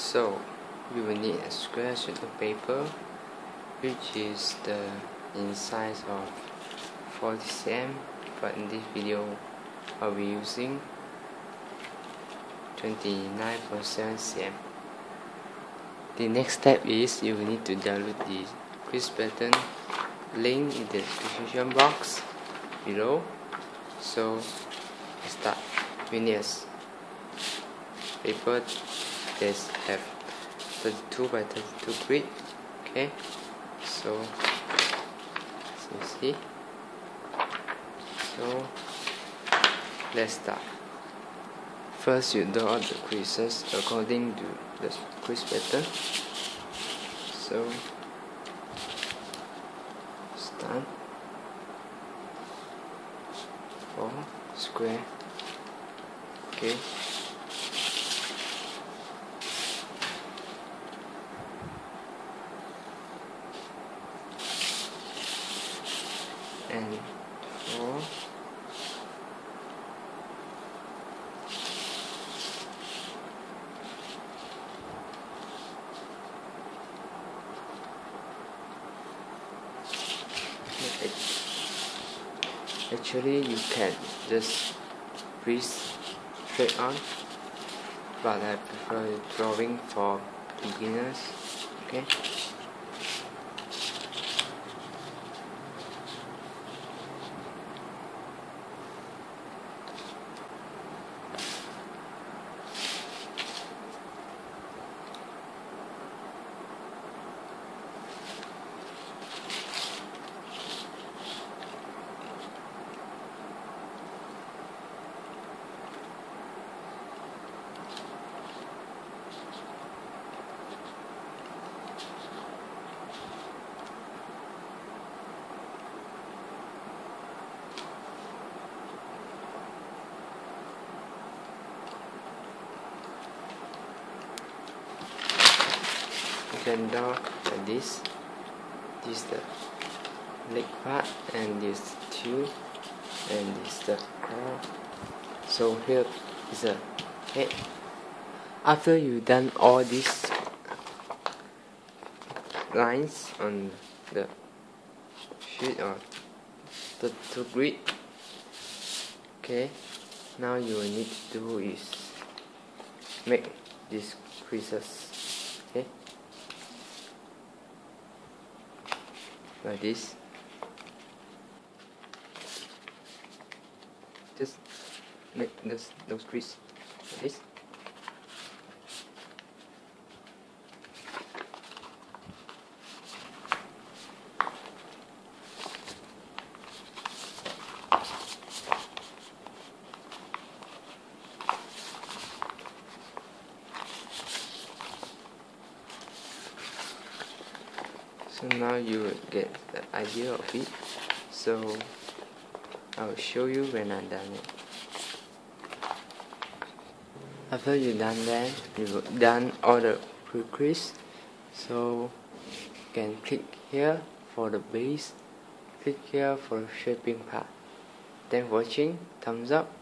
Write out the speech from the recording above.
So you will need a square sheet of paper which is the in size of 40 cm but in this video I'll be using 29.7 cm. The next step is you will need to download the crease pattern link in the description box below. So start. We need paper that have 32 by 32 grid. Okay. So as you see. So let's start. First, you draw the creases according to the crease pattern. So, start four square. Okay. And oh. for actually you can just crease straight on but I prefer drawing for beginners okay draw like this. This is the leg part and this two and this the claw so here is a head. After you done all these lines on the sheet or the two grid okay now you will need to do is make these creases okay like this. Just make this those crease like this so now you get the idea of it. So I'll show you when I'm done it. After you done that you've done all the crease so you can click here for the base click here for the shaping part. Thanks for watching. Thumbs up